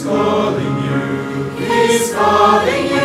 He's calling you. He's calling you.